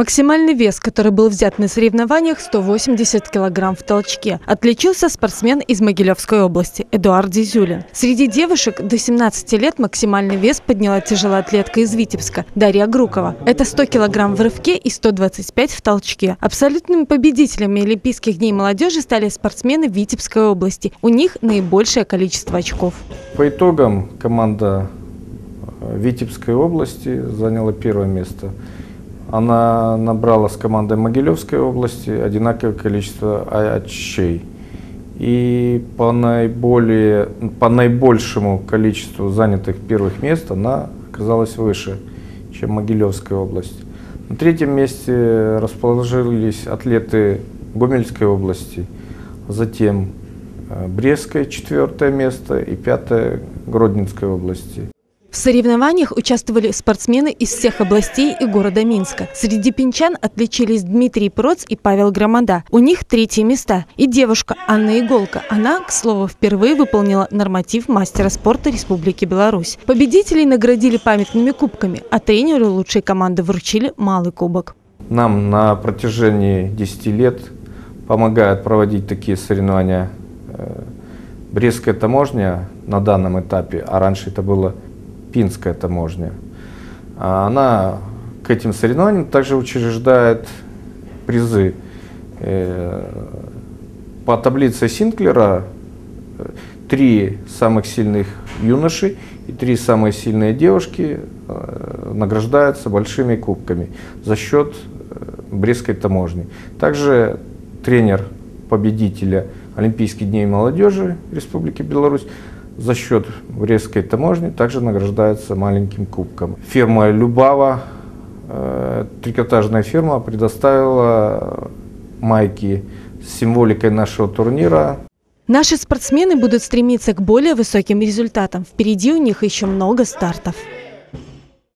Максимальный вес, который был взят на соревнованиях, 180 килограмм в толчке. Отличился спортсмен из Могилевской области Эдуард Зизюлин. Среди девушек до 17 лет максимальный вес подняла тяжелоатлетка из Витебска Дарья Грукова. Это 100 килограмм в рывке и 125 в толчке. Абсолютными победителями Олимпийских дней молодежи стали спортсмены Витебской области. У них наибольшее количество очков. По итогам команда Витебской области заняла первое место – она набрала с командой Могилевской области одинаковое количество очей. И по, наиболее, по наибольшему количеству занятых первых мест она оказалась выше, чем Могилевская область. На третьем месте расположились атлеты Гомельской области, затем э, Брестское четвертое место и пятое Гродненской области. В соревнованиях участвовали спортсмены из всех областей и города Минска. Среди пинчан отличились Дмитрий Проц и Павел Громада. У них третьи места. И девушка Анна Иголка. Она, к слову, впервые выполнила норматив мастера спорта Республики Беларусь. Победителей наградили памятными кубками, а тренеру лучшей команды вручили малый кубок. Нам на протяжении 10 лет помогают проводить такие соревнования э, Брестская таможня на данном этапе, а раньше это было Пинская таможня. А она к этим соревнованиям также учреждает призы. Э, по таблице Синклера э, три самых сильных юноши и три самые сильные девушки э, награждаются большими кубками за счет Брестской таможни. Также тренер победителя Олимпийских дней молодежи Республики Беларусь за счет Брестской таможни также награждается маленьким кубком. Фирма Любава, э, трикотажная фирма, предоставила майки с символикой нашего турнира. Наши спортсмены будут стремиться к более высоким результатам. Впереди у них еще много стартов.